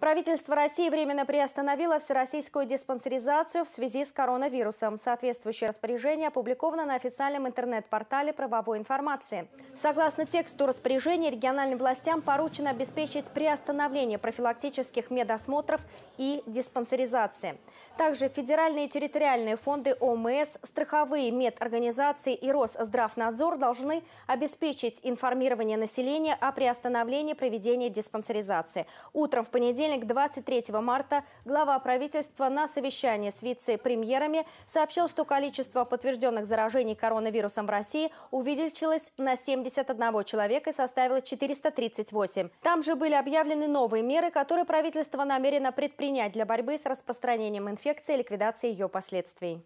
Правительство России временно приостановило всероссийскую диспансеризацию в связи с коронавирусом. Соответствующее распоряжение опубликовано на официальном интернет-портале правовой информации. Согласно тексту распоряжения, региональным властям поручено обеспечить приостановление профилактических медосмотров и диспансеризации. Также федеральные и территориальные фонды ОМС, страховые медорганизации и Росздравнадзор должны обеспечить информирование населения о приостановлении проведения диспансеризации. Утром в понедельник понедельник, 23 марта, глава правительства на совещании с вице-премьерами сообщил, что количество подтвержденных заражений коронавирусом в России увеличилось на 71 человека и составило 438. Там же были объявлены новые меры, которые правительство намерено предпринять для борьбы с распространением инфекции и ликвидации ее последствий.